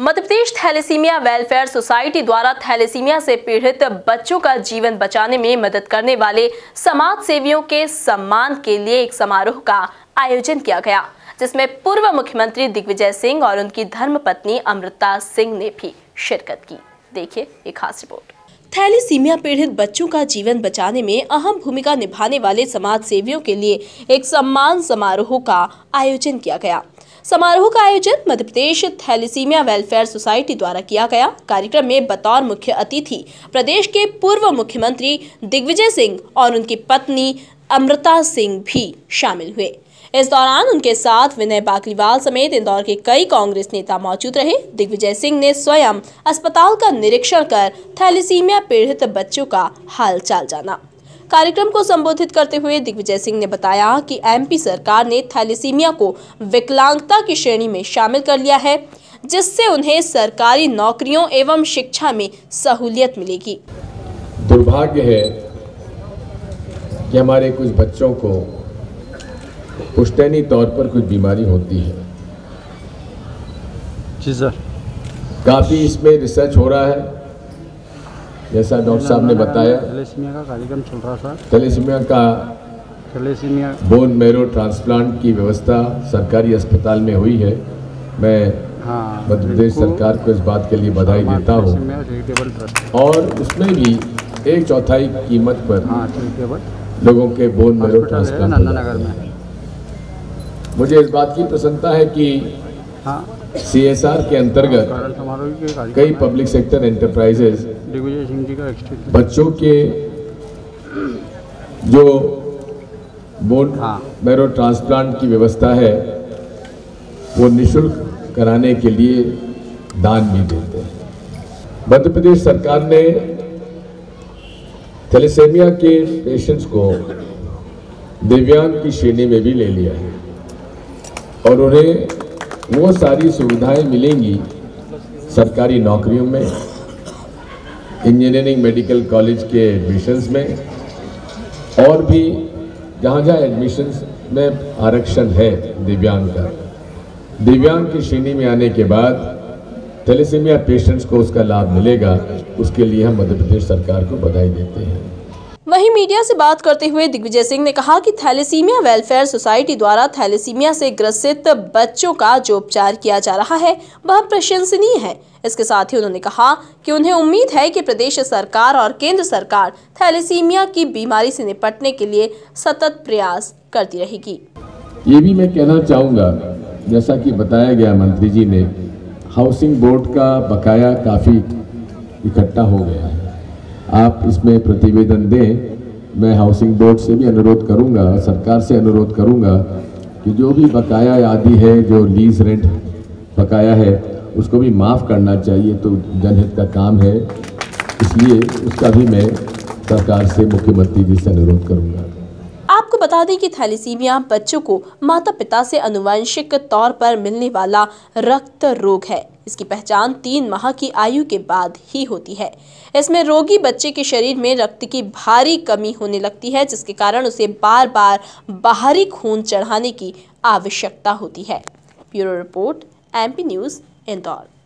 Madhya Pradesh thalassemia welfare society द्वारा thalassemia से पीड़ित बच्चों का जीवन बचाने में मदद करने वाले समाज सेवियों के सम्मान के लिए एक समारोह का आयोजन किया गया, जिसमें पूर्व मुख्यमंत्री दिग्विजय सिंह और उनकी धर्मपत्नी अमृता सिंह ने भी शिरकत की। देखिए एक खास रिपोर्ट। थैलीसीमिया पीड़ित बच्चों का जीवन बचाने में अहम भूमिका निभाने वाले समाज सेवियों के लिए एक सम्मान समारोह का आयोजन किया गया। समारोह का आयोजन Madhya Pradesh thalassemia welfare society द्वारा किया गया। कार्यक्रम में बतौर मुख्य अतिथि प्रदेश के पूर्व मुख्यमंत्री दिग्विजय सिंह और उनकी पत्नी अमृता सिंह भी शामिल हुए। इस दौरान उनके साथ विनय बाकलीवाल समेत इंदौर के कई कांग्रेस नेता मौजूद रहे। दिग्विजय सिंह ने स्वयं अस्पताल का निरीक्षण कर थैलीसीमिया पीड़ित बच्चों का हालचाल जाना। कार्यक्रम को संबोधित करते हुए दिग्विजय सिंह ने बताया कि एमपी सरकार ने थैलीसीमिया को विकलांगता की श्रेणी में शामिल कर लिया है जिससे उन्हें सरकारी नौकरियों एवं शिक्षा में सहूलियत मिलेगी। दुर्भाग्य है कि हमारे कुछ बच्चों को पुश्तैनी तौर पर कुछ बीमारी होती है। जी सर। काफ़ी इसमें रिसर्च हो रहा है। जैसा डॉक्टर साहब ने बताया थैलेसीमिया का कार्यक्रम चल रहा था। थैलेसीमिया का थैलेसीमिया बोन मैरो ट्रांसप्लांट की व्यवस्था सरकारी अस्पताल में हुई है। मैं हाँ मध्य प्रदेश सरकार को इस बात के लिए बधाई देता हूँ। और उसमें भी एक चौथाई कीमत पर हाँ लोगों के बोन मेरो ट्रांसप्लांट मुझे इस बात की प्रसन्नता है कि हाँ। सीएसआर के अंतर्गत कई पब्लिक सेक्टर एंटरप्राइजेज बच्चों के जो बोन। मैरो ट्रांसप्लांट की व्यवस्था है वो निशुल्क कराने के लिए दान भी देते हैं। मध्य प्रदेश सरकार ने थैलेसेमिया के पेशेंट्स को दिव्यांग की श्रेणी में भी ले लिया है और उन्हें वो सारी सुविधाएँ मिलेंगी सरकारी नौकरियों में इंजीनियरिंग मेडिकल कॉलेज के एडमिशन्स में, और भी जहाँ जहाँ एडमिशन्स में आरक्षण है दिव्यांग का। दिव्यांग की श्रेणी में आने के बाद थैलेसीमिया पेशेंट्स को उसका लाभ मिलेगा, उसके लिए हम मध्य प्रदेश सरकार को बधाई देते हैं। वहीं मीडिया से बात करते हुए दिग्विजय सिंह ने कहा कि थैलेसीमिया वेलफेयर सोसाइटी द्वारा थैलेसीमिया से ग्रसित बच्चों का जो उपचार किया जा रहा है, वह प्रशंसनीय है। इसके साथ ही उन्होंने कहा कि उन्हें उम्मीद है कि प्रदेश सरकार और केंद्र सरकार थैलेसीमिया की बीमारी से निपटने के लिए सतत प्रयास करती रहेगी। ये भी मैं कहना चाहूँगा, जैसा कि बताया गया मंत्री जी ने हाउसिंग बोर्ड का बकाया काफ़ी इकट्ठा हो गया है। आप इसमें प्रतिवेदन दें। मैं हाउसिंग बोर्ड से भी अनुरोध करूँगा, सरकार से अनुरोध करूँगा कि जो भी बकाया आदि है, जो लीज रेंट बकाया है, उसको भी माफ़ करना चाहिए तो जनहित का काम है। इसलिए उसका भी मैं सरकार से, मुख्यमंत्री जी से अनुरोध करूँगा। आपको बता दें कि थैलीसीमिया बच्चों को माता पिता से अनुवांशिक तौर पर मिलने वाला रक्त रोग है। इसकी पहचान तीन माह की आयु के बाद ही होती है। इसमें रोगी बच्चे के शरीर में रक्त की भारी कमी होने लगती है, जिसके कारण उसे बार बार बाहरी खून चढ़ाने की आवश्यकता होती है। Bureau report, MP news, Indore.